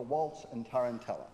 waltz and tarantella.